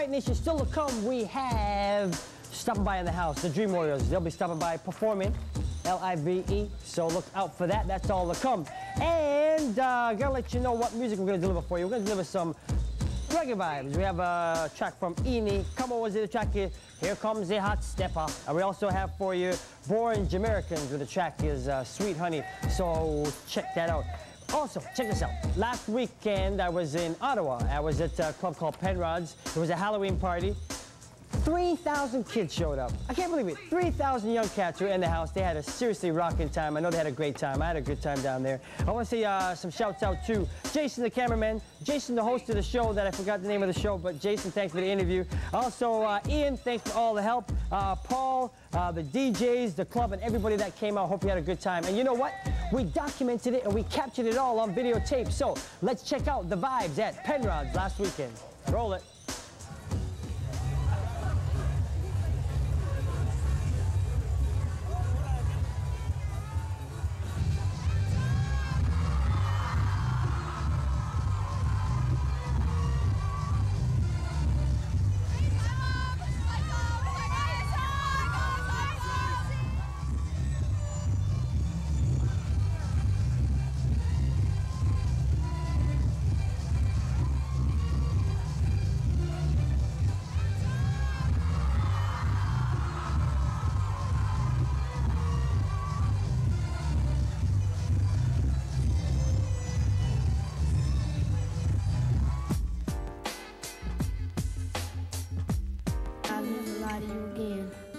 right, Nation, still to come, we have stopping by in the house, the Dream Warriors. They'll be stopping by performing, L-I-V-E. So look out for that. That's all to come. And uh, gotta let you know what music we're gonna deliver for you. We're gonna deliver some reggae vibes. We have a track from Ini. Come on, was it the track here? Here comes the hot stepper. And we also have for you Born Jamaicans, with the track is uh, Sweet Honey. So check that out. Also, check this out. Last weekend, I was in Ottawa. I was at a club called Penrod's. It was a Halloween party. 3,000 kids showed up. I can't believe it. 3,000 young cats were in the house. They had a seriously rocking time. I know they had a great time. I had a good time down there. I want to say uh, some shouts out to Jason, the cameraman, Jason, the host of the show that I forgot the name of the show, but Jason, thanks for the interview. Also, uh, Ian, thanks for all the help. Uh, Paul, uh, the DJs, the club, and everybody that came out. Hope you had a good time. And you know what? We documented it and we captured it all on videotape. So let's check out the vibes at Penrod's last weekend. Roll it. body again.